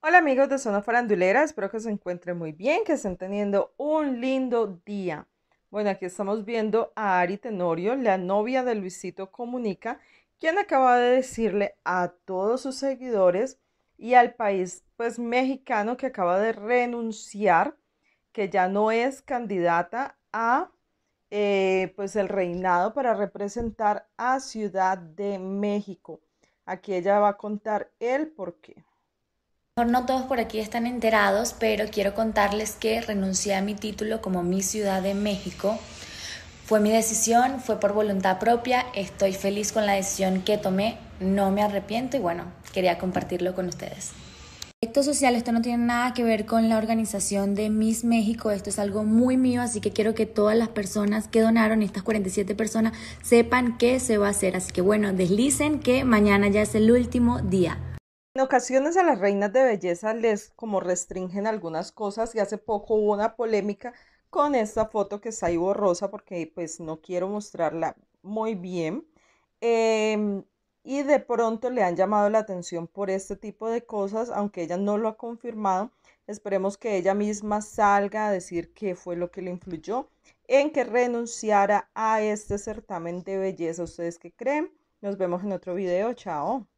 Hola amigos de Zona Farandulera, espero que se encuentren muy bien, que estén teniendo un lindo día. Bueno, aquí estamos viendo a Ari Tenorio, la novia de Luisito Comunica, quien acaba de decirle a todos sus seguidores y al país pues mexicano que acaba de renunciar, que ya no es candidata a eh, pues el reinado para representar a Ciudad de México. Aquí ella va a contar el por qué no todos por aquí están enterados, pero quiero contarles que renuncié a mi título como mi Ciudad de México. Fue mi decisión, fue por voluntad propia, estoy feliz con la decisión que tomé, no me arrepiento y bueno, quería compartirlo con ustedes. Proyecto social, esto no tiene nada que ver con la organización de Miss México, esto es algo muy mío, así que quiero que todas las personas que donaron, estas 47 personas, sepan qué se va a hacer. Así que bueno, deslicen que mañana ya es el último día. En ocasiones a las reinas de belleza les como restringen algunas cosas y hace poco hubo una polémica con esta foto que está ahí borrosa porque pues no quiero mostrarla muy bien. Em, y de pronto le han llamado la atención por este tipo de cosas, aunque ella no lo ha confirmado. Esperemos que ella misma salga a decir qué fue lo que le influyó en que renunciara a este certamen de belleza. ¿Ustedes qué creen? Nos vemos en otro video. Chao.